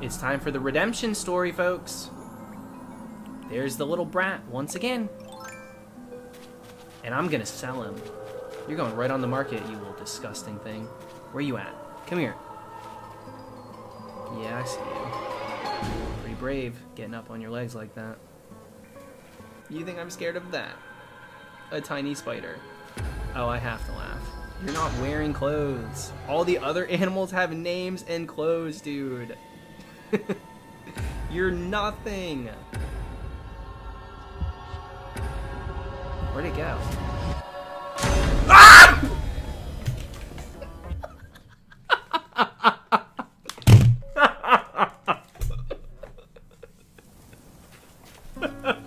It's time for the redemption story, folks. There's the little brat once again. And I'm gonna sell him. You're going right on the market, you little disgusting thing. Where you at? Come here. Yeah, I see you. Pretty brave, getting up on your legs like that. You think I'm scared of that? A tiny spider. Oh, I have to laugh. You're not wearing clothes. All the other animals have names and clothes, dude. You're nothing! Where'd it go? Ah!